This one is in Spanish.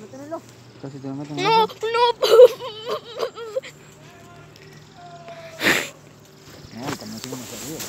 Métemelo. Casi te lo meten el No, ojo. no. No, el camión sigue más arriba.